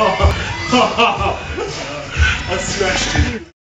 I smashed it.